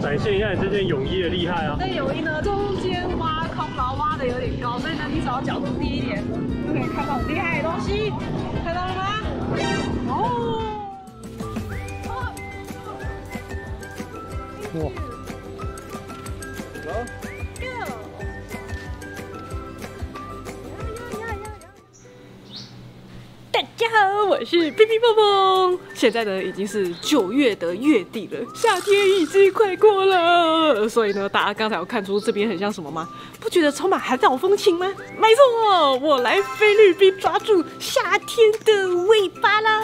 展现一下你这件泳衣的厉害啊！这泳衣呢，中间挖空，然后挖的有点高，所以呢，你只要角度低一点，就可以看到很厉害的东西，看到了吗？哦，哇！家好，我是冰冰蹦蹦。现在呢已经是九月的月底了，夏天已经快过了，所以呢，大家刚才有看出这边很像什么吗？不觉得充满海岛风情吗？没错，我来菲律宾抓住夏天的尾巴啦！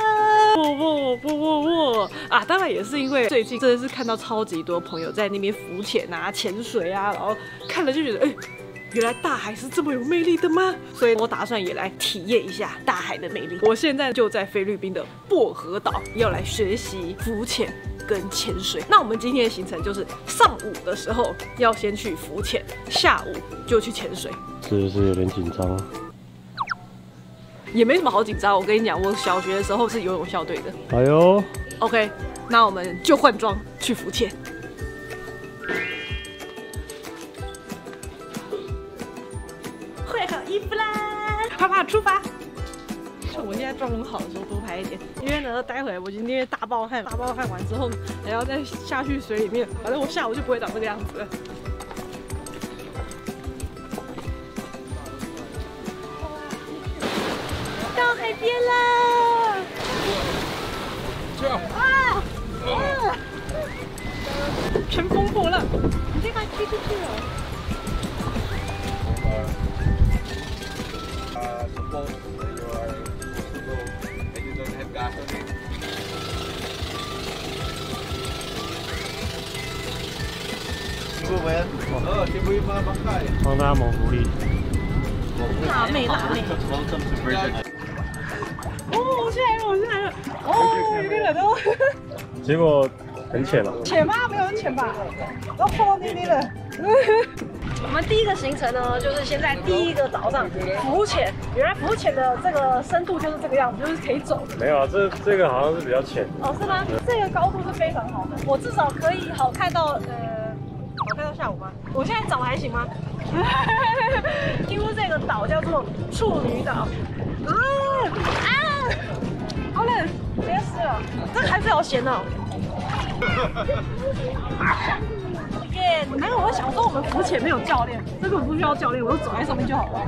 不不不不不啊！当然也是因为最近真的是看到超级多朋友在那边浮潜啊、潜水啊，然后看了就觉得哎。原来大海是这么有魅力的吗？所以我打算也来体验一下大海的魅力。我现在就在菲律宾的薄荷岛，要来学习浮潜跟潜水。那我们今天的行程就是上午的时候要先去浮潜，下午就去潜水。是不是有点紧张啊？也没什么好紧张。我跟你讲，我小学的时候是游泳校队的。哎呦，OK，那我们就换装去浮潜。出发！趁我现在妆容好的时候多拍一点，因为呢，待会我今天大爆汗，大爆汗完之后还要再下去水里面，反正我下午就不会长这个样子。到海边啦！啊！乘风破浪，你这个飞出去了。帮大家谋福利。辣妹辣妹。哦，我进来了，我进来了。哦，有点冷哦。结果很浅了。浅吗？没有很浅吧？都破破捏捏的。我们第一个行程呢，就是先在第一个岛上浮潜。原来浮潜的这个深度就是这个样子，就是可以走。没有啊，这这个好像是比较浅。哦，是吗？这个高度是非常好的，我至少可以好看到呃，好看到下午吗？我现在找还行吗？听说这个岛叫做处女岛。啊啊！好冷，别死了。这还是好咸哦。耶！没有，我想说我们浮潜没有教练，这个不需要教练，我就走在上面就好了。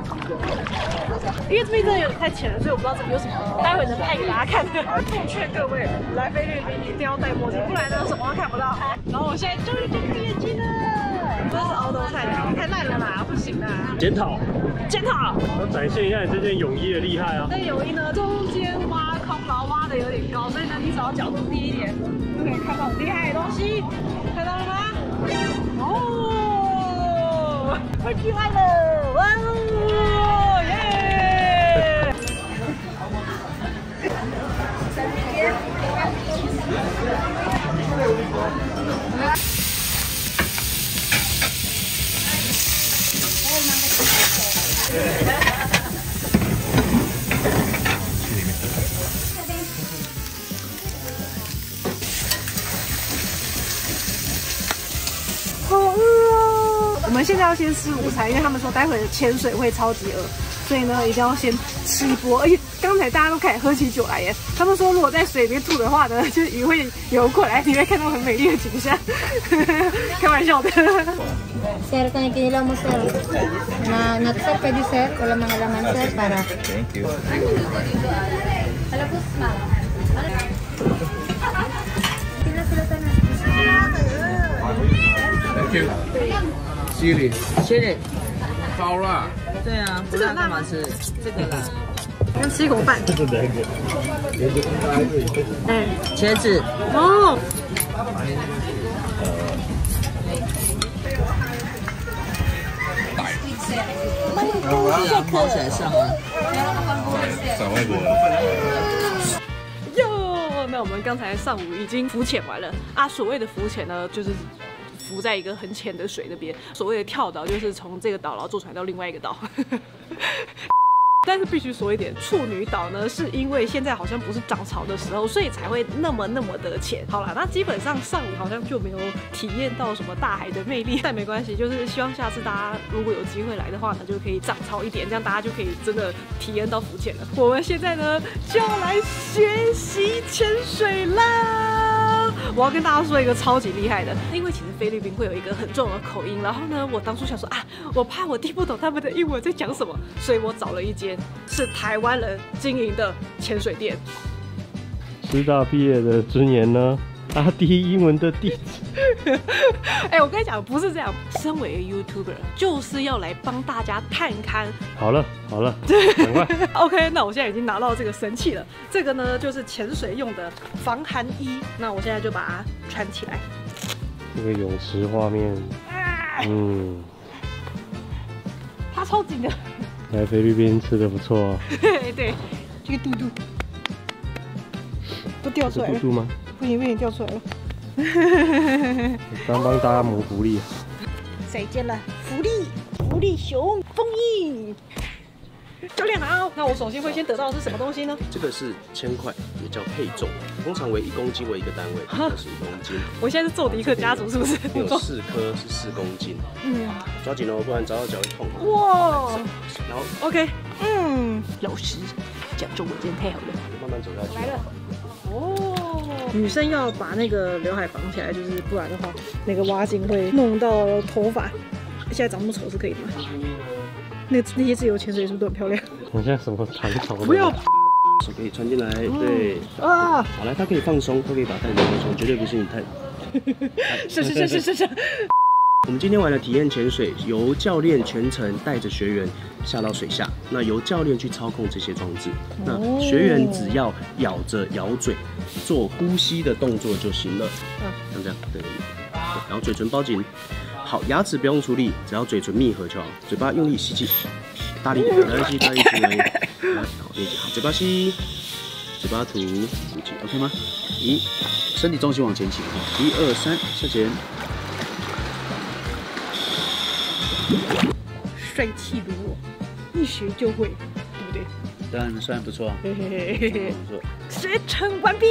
因为这边真的有点太浅了，所以我不知道这边有什么，待会能拍给大家看。奉劝各位来菲律宾一定要戴墨镜，不然呢什么都看不到。然后我现在终于睁开眼睛了，这是熬豆菜，太烂了啦，不行啦！检讨，检讨，要展现一下你这件泳衣的厉害啊！这泳衣呢，中间挖空，然后挖的有点高，所以呢你只要角度低一点，就可以看到很厉害的东西，看到了吗？快出来了！哇哦，现在要先吃午餐，因为他们说待会潜水会超级饿，所以呢一定要先吃一波。而且刚才大家都开始喝起酒来耶，他们说如果在水里面吐的话呢，就鱼会游过来，你会看到很美丽的景象。开玩笑的。Thank you. Chili. 切的，烧腊。对啊，不知道干嘛吃这个辣。先吃一口饭。哎，茄子，哦，是毛起来上啊。在外国。哟，那我们刚才上午已经浮潜完了啊。所谓的浮潜呢，就是浮在一个很浅的水那边；所谓的跳岛，就是从这个岛然后坐船到另外一个岛。但是必须说一点，处女岛呢，是因为现在好像不是涨潮的时候，所以才会那么那么的浅。好了，那基本上上午好像就没有体验到什么大海的魅力，但没关系，就是希望下次大家如果有机会来的话呢，就可以涨潮一点，这样大家就可以真的体验到浮潜了。我们现在呢就要来学习潜水啦！我要跟大家说一个超级厉害的，因为其实菲律宾会有一个很重的口音，然后呢，我当初想说啊，我怕我听不懂他们的英文在讲什么，所以我找了一间是台湾人经营的潜水店。师大毕业的尊严呢？阿弟英文的地址，哎、我跟你讲，不是这样，身为 YouTuber，就是要来帮大家探勘好了好了，赶快，OK，那我现在已经拿到这个神器了。这个呢，就是潜水用的防寒衣。那我现在就把它穿起来。这个泳池画面，啊，嗯，它超紧的。来菲律宾吃的不错哦，对对，这个肚肚都掉出来了，是嘟嘟吗？不行不行，掉出来了。刚帮大家谋福利，再见了，福利福利熊封印。教练好，那我首先会先得到的是什么东西呢？这个是千块，也叫配重，通常为一公斤为一个单位，哈这是一公斤，我现在是揍迪克家族是不是？有四颗是四公斤，嗯，抓紧哦，不然砸到脚会痛。哇然后，OK，嗯，老师讲中文真的太好了。慢慢走下去。来了。哦，女生要把那个刘海绑起来，就是不然的话，那个挖镜会弄到头发。现在长那么丑是可以的吗？那那些自由潜水是不是都很漂亮？很像什么唐朝的。不要手可以穿进来，对，啊！好来，它可以放松，它可以把带子放松，绝对不是你太。是是是是是是。我们今天玩的体验潜水，由教练全程带着学员下到水下，那由教练去操控这些装置，那学员只要咬着咬嘴，做呼吸的动作就行了。嗯像这样，对，对然后嘴唇包紧，好，牙齿不用处理，只要嘴唇密合就好，嘴巴用力吸气，大力一点，来吸，大力吸，来，好，练习，好，嘴巴吸，嘴巴吐，吐气，OK 吗？一，身体重心往前倾，一二三，向前。帅气如我，一学就会，对不对？当然算不错啊，嘿嘿嘿嘿嘿。不错。学成完毕，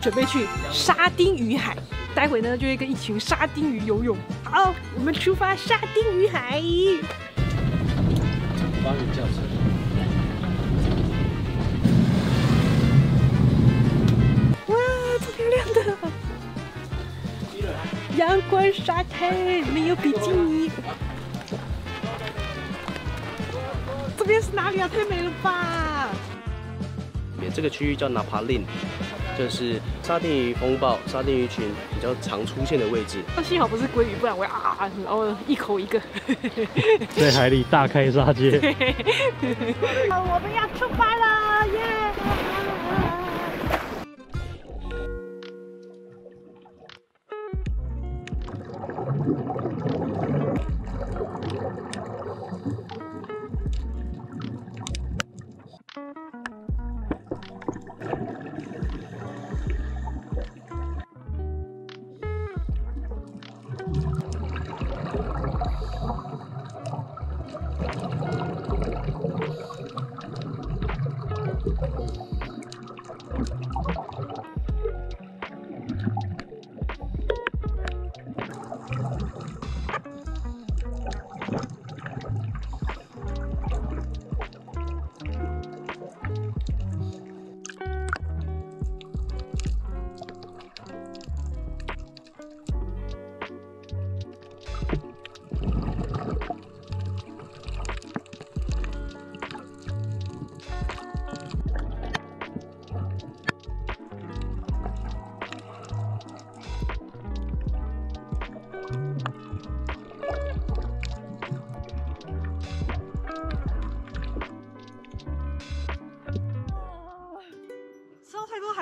准备去沙丁鱼海。待会呢，就会跟一群沙丁鱼游泳。好，我们出发沙丁鱼海。帮你叫车。哇，超漂亮的！阳光沙滩，没有比基尼。边是哪里啊？太美了吧！这个区域叫 Napalin，就是沙丁鱼风暴、沙丁鱼群比较常出现的位置。幸好不是鲑鱼，不然我要啊，然后一口一个。在海里大开杀戒，我们要出发了，耶！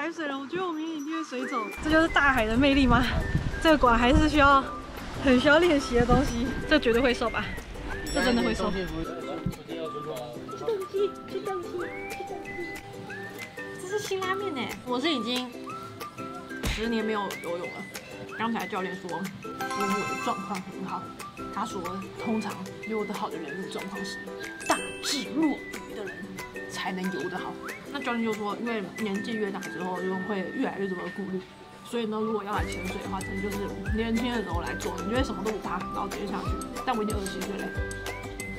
海水了，我觉得我明天一定会水肿。这就是大海的魅力吗？这个果然还是需要很需要练习的东西，这绝对会瘦吧？这真的会瘦。吃东西，吃东西，吃东西。这是辛拉面呢，我是已经十年没有游泳了。刚才教练说，说我的状况很好。他说，通常游得好的人的状况是大智若愚的人才能游得好。那教练就说，因为年纪越大之后，就会越来越多的顾虑。所以呢，如果要来潜水的话，真的就是年轻的时候来做，你觉得什么都不怕，然后直接下去。但我已经二十岁了，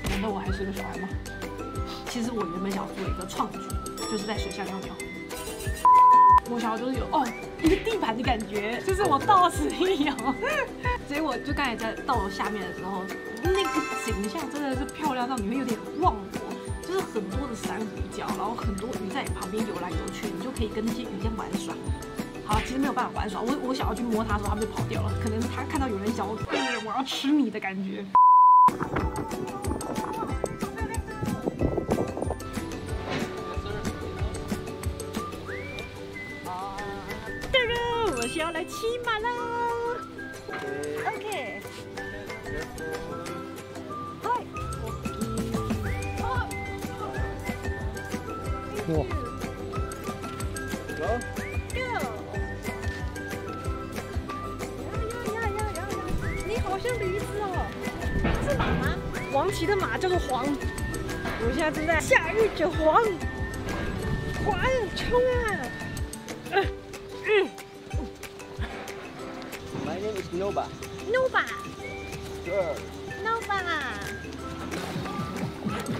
难道我还是个小孩吗？其实我原本想做一个创举，就是在水下尿尿。我想要就是有哦一个地板的感觉，就是我到此一游。结果就刚才在到了下面的时候，那个景象真的是漂亮到你会有点忘我，就是很多的珊瑚礁，然后很多鱼在旁边游来游去，你就可以跟那些鱼这样玩耍。好，其实没有办法玩耍，我我想要去摸它的时候，它就跑掉了。可能它看到有人想我，我要吃你的感觉。对了，我是要来骑马了。OK。哇，Go。你好像驴子哦，是马吗？王骑的马叫做黄，我现在正在驾驭着黄，黄冲啊！呃嗯 My name is Nova.，Nova Sure. Nova，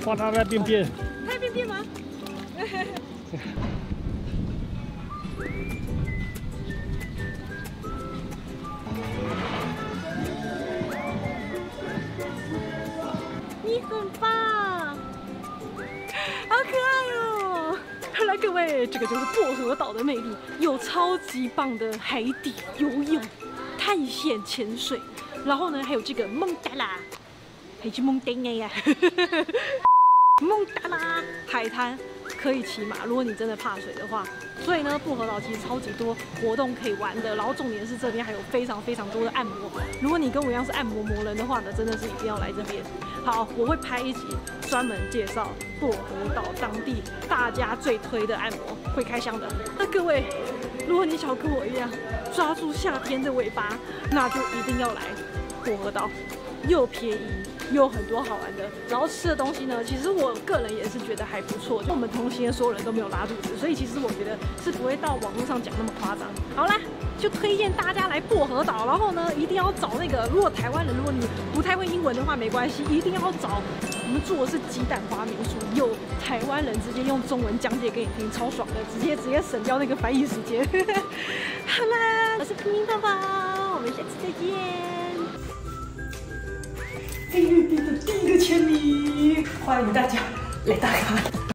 画它在便便。开便便吗？你很棒，好可爱哦！来，各位，这个就是薄荷岛的魅力，有超级棒的海底游泳、探险潜水，然后呢，还有这个蒙达拉，还是蒙丁哎呀，蒙达拉海滩可以骑马，如果你真的怕水的话。所以呢，薄荷岛其实超级多活动可以玩的，然后重点是这边还有非常非常多的按摩。如果你跟我一样是按摩魔人的话呢，真的是一定要来这边。好，我会拍一集专门介绍薄荷岛当地大家最推的按摩，会开箱的。那各位，如果你想跟我一样抓住夏天的尾巴，那就一定要来薄荷岛，又便宜。又有很多好玩的，然后吃的东西呢，其实我个人也是觉得还不错。就我们同行的所有人都没有拉肚子，所以其实我觉得是不会到网络上讲那么夸张。好啦，就推荐大家来薄荷岛，然后呢，一定要找那个，如果台湾人，如果你不太会英文的话没关系，一定要找。我们住的是鸡蛋花民宿，有台湾人直接用中文讲解给你听，超爽的，直接直接省掉那个翻译时间。好啦，我是拼拼棒棒，我们下次再见。订阅币的第一个签名，欢迎大家来打卡。